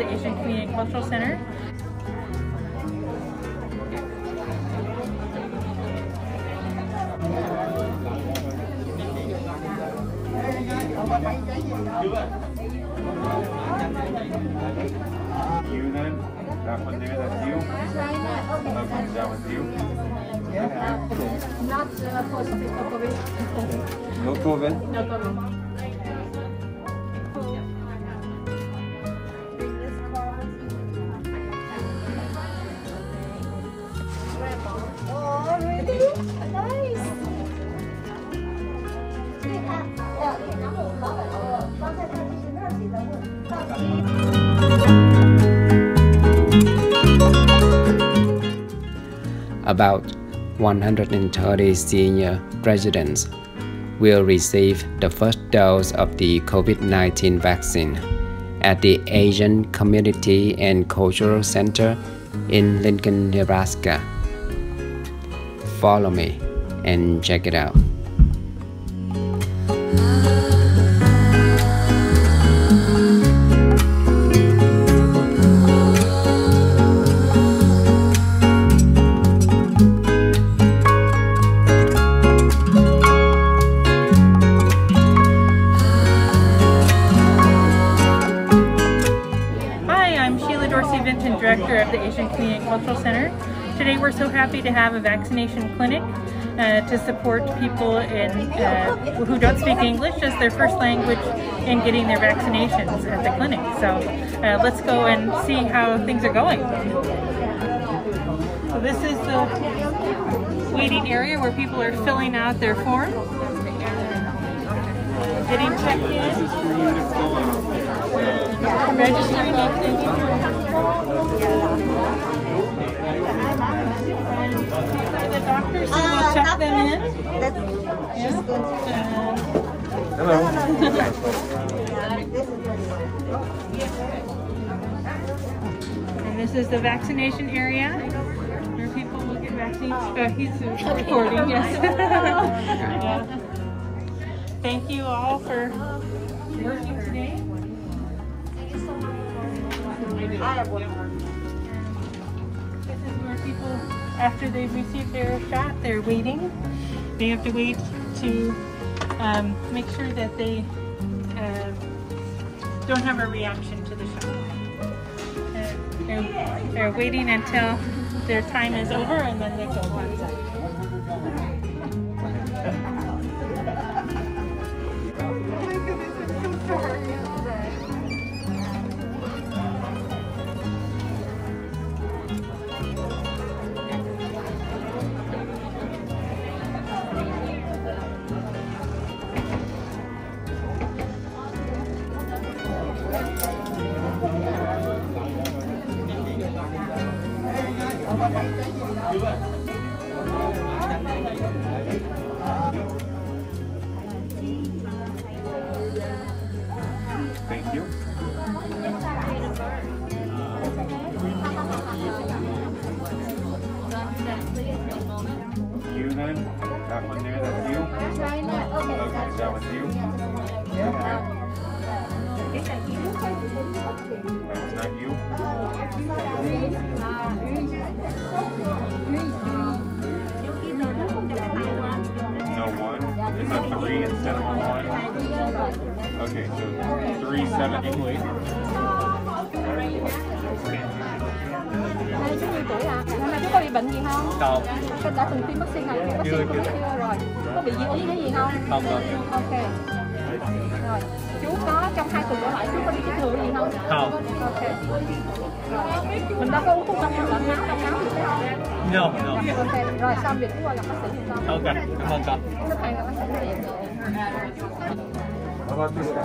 of the Asian Community Cultural Center. You then, that one there, that's you. Okay, that one's you. Not uh, for speak COVID. No COVID. No COVID. About 130 senior residents will receive the first dose of the COVID 19 vaccine at the Asian Community and Cultural Center in Lincoln, Nebraska. Follow me and check it out. Director of the Asian Community Cultural Center. Today we're so happy to have a vaccination clinic uh, to support people in, uh, who don't speak English as their first language in getting their vaccinations at the clinic. So uh, let's go and see how things are going. So this is the waiting area where people are filling out their form, getting checked in. Registering check them in. Yeah. And this is the vaccination area where people will get vaccines. Uh, he's recording, yes. Yeah. Thank you all for working today. I have one. This is where people, after they've received their shot, they're waiting. They have to wait to um, make sure that they uh, don't have a reaction to the shot. Uh, they're, they're waiting until their time is over and then they go outside. You that one there, that's you. Okay, is that one's you. That one's not you. No one. Is that three instead of a one? Okay, so three seventy, please. Bệnh gì không? Không. Có đã từng tiêm vaccine nào? Vaccine Chưa, chưa. chưa rồi. Có bị dị ứng cái gì không? Không rồi. Ok. Rồi. Chú có trong hai tuần trở lại chú có đi chích ngừa gì không? Không. Ok. Rồi. Mình đã có uống thuốc đông lạnh máu đông máu gì phải không? No, no. Ok. Rồi xong việc chú qua gặp bác sĩ giùm con. Ok, cảm ơn con. Rất hay là bác sĩ liền. How about this guy?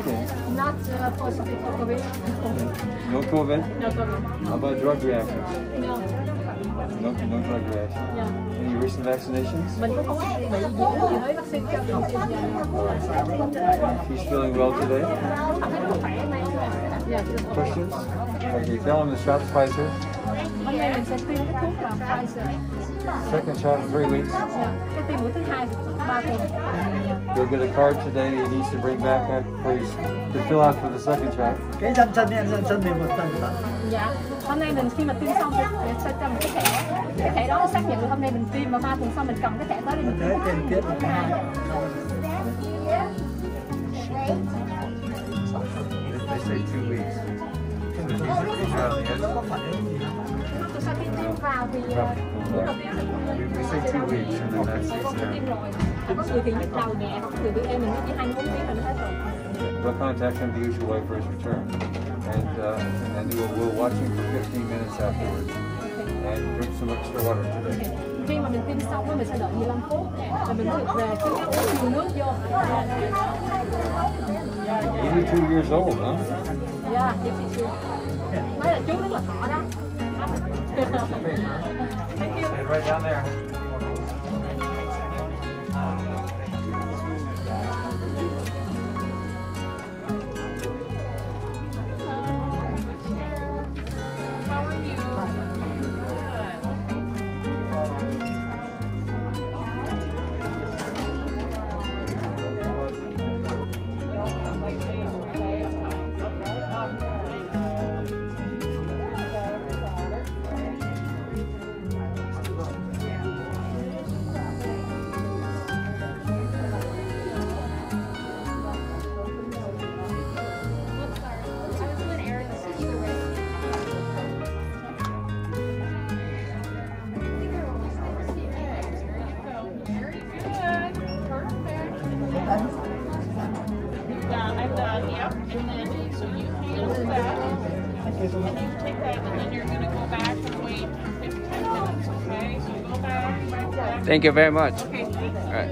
Not uh, for COVID. No COVID. No COVID. How about drug reactions? No. No, no drug reaction. Yeah. Any recent vaccinations? Mình có không bị dị với vaccine cho không? He's feeling well today. Questions? Okay, tell him the shot's Pfizer. hôm nay mình sẽ tiêm cái thuốc là Pfizer Second shot in three weeks. Dạ. cái tiêm mũi thứ hai ba tuần You'll get a card today he needs to bring back that please to fill out for the second shot. cái chân chân em chân chân thì một tuần đó dạ hôm nay mình khi mà tiêm xong thì mình sẽ cho một cái thẻ cái thẻ đó là xác nhận là hôm nay mình tiêm và ba tuần sau mình cầm cái thẻ tới để mình tiêm thế tiền tiếp mũi thứ hai They say two weeks. Sau khi tiêm vào thì mũi đầu tiên that's có người tiêm it. rồi có người thì nhức đầu nhẹ có người bị em mình chỉ hai bốn tiếng là nó hết rồi. We'll contact him the usual way for his return. And, uh, and we'll, we'll watch him for 15 minutes afterwards. And drink some extra water today. khi mà mình tiêm xong mình sẽ đợi 15 phút. Và mình được về cứ uống nhiều nước vô. 82 years old, huh? chị chị nói là chú rất là thọ đó Thank you. Right down there. Done, yep. And then, so you handle that. And then you take that, and then you're gonna go back and wait fifteen minutes, okay? So go back, right back. Thank you very much. Okay, thanks. Right.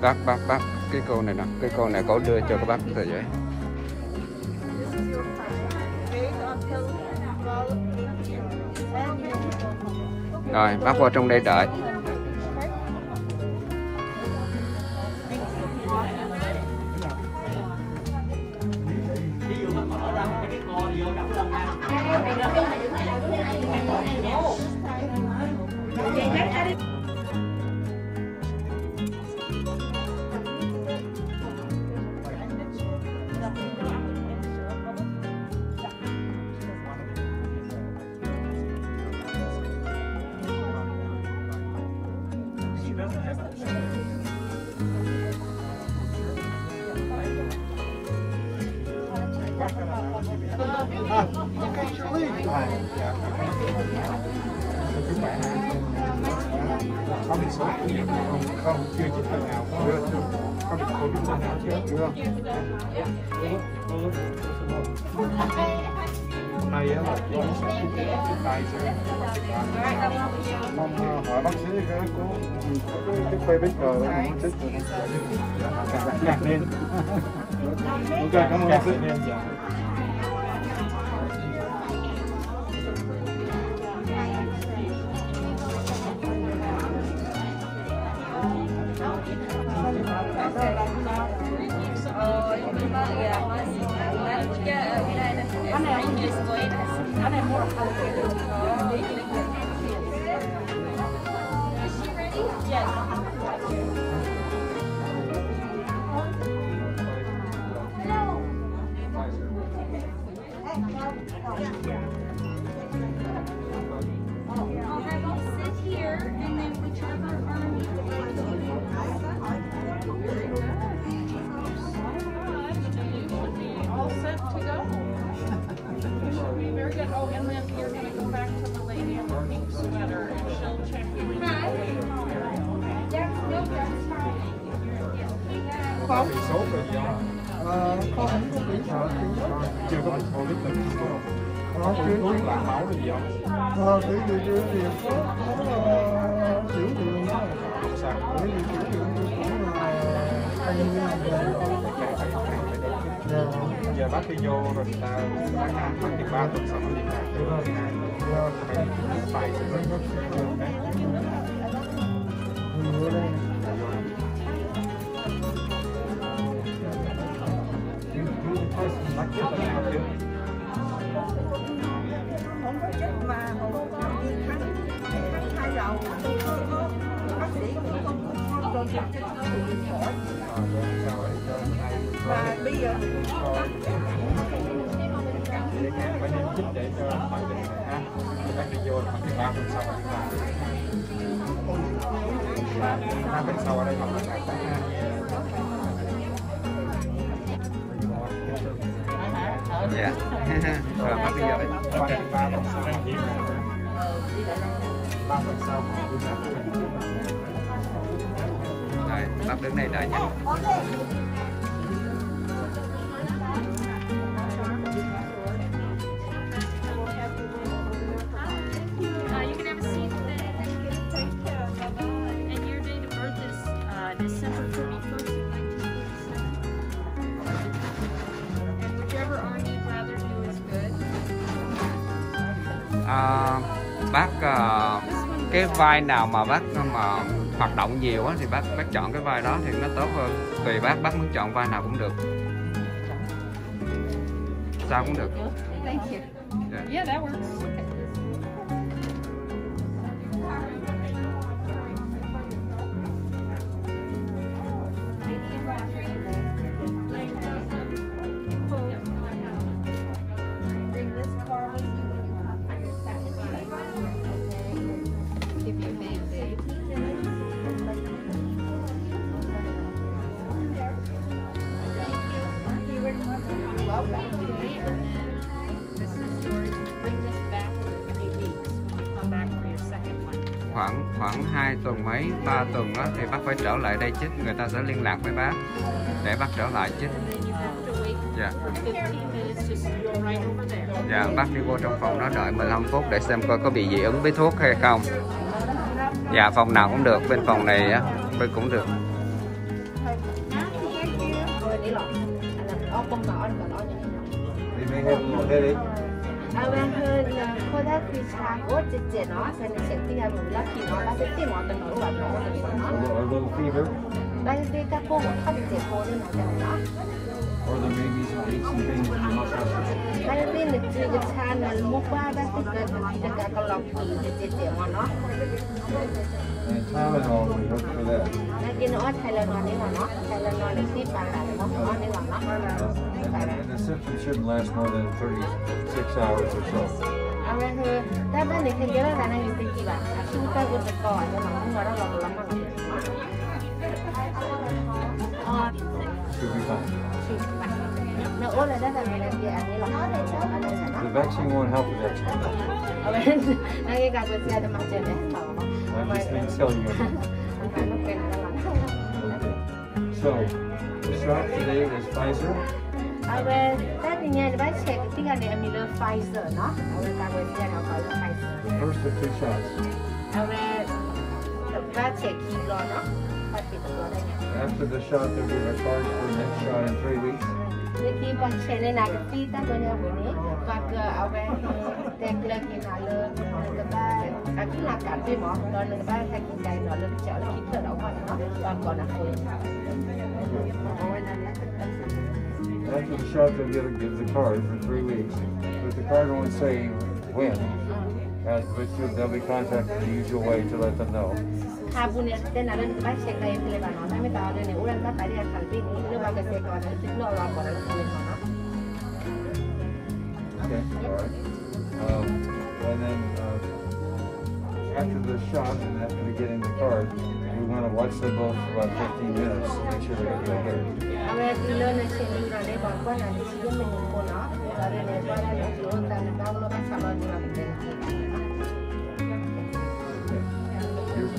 Bác, bác, bác, cái cô này nè, cái cô này cổ đưa cho các bác tờ giấy. Rồi, bác vào trong đây đợi. có biển số không không, chưa chỉ phần nào chưa chưa có chúng ta nào chưa chưa nay á là con muốn sạch tay chứ không phải chụp hỏi bác sĩ cái cố cái quay bích rồi mình muốn chích rồi ngạc nhiên ok cảm ơn bác sĩ bóng ờ, con cũng không bị sợ chị chưa có bị covid bệnh gì không có chưa thuốc làm máu được gì không ờ bị bị bị bị có tiểu đường đó sao bị bị tiểu đường cũng là ăn như là giờ bác đi vô rồi ta bác ăn bác đi ba tuần sau mới đi lại được rồi phải phải phải không có chất mà không có viên kháng kháng thai đầu bác sĩ cũng không có cơm cho nó bị phổi và bây giờ phải nên chích để cho bạn định ha bạn định vô là khoảng ba tuần sau bạn đi làm ba tuần sau ở đây bạn dạ. dạ. Rồi bắt đứng này đợi nha À, bác à, cái vai nào mà bác mà hoạt động nhiều á thì bác bác chọn cái vai đó thì nó tốt hơn tùy bác bác muốn chọn vai nào cũng được sao cũng được. Dạ. Yeah, khoảng 2 tuần mấy 3 tuần đó thì bác phải trở lại đây chích người ta sẽ liên lạc với bác để bác trở lại chích dạ. Dạ bác đi vô trong phòng đó đợi 15 phút để xem coi có bị dị ứng với thuốc hay không. Dạ phòng nào cũng được, bên phòng này á, bên cũng được. Đi đi lọ. Anh làm ốc bông đỏ, anh còn đỏ như thế nào? They may have a little headache. เอาไปคือเขาได้คือชาโอ๊ตเจ็ดเนาะเป็นเสีย Or some things that you. And Tylenol, for that. And the symptoms shouldn't last more than 36 hours or so. Should be fine. The vaccine won't help the vaccine. I'm just been telling you. So, the shot today is Pfizer. I will that the back think I need a Pfizer, no? The Pfizer. The first of two shots. No? After the shot, there will be a card for the next shot in three weeks keep on channel nakakita ko niya bune pag awe tekla kinalo ba? Akila kape mo After the shelter, you get the card for three weeks, but the card won't say when. As with you, they'll be contacted the usual way to let them know. Okay, all right. Um, and then uh, after the shot and after getting the card, we want to watch them both for about 15 minutes to make sure they're going okay. Thank you.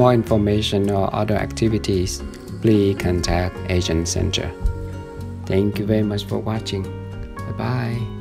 more information or other activities, please contact Asian Center. Thank you very much for watching. Bye bye.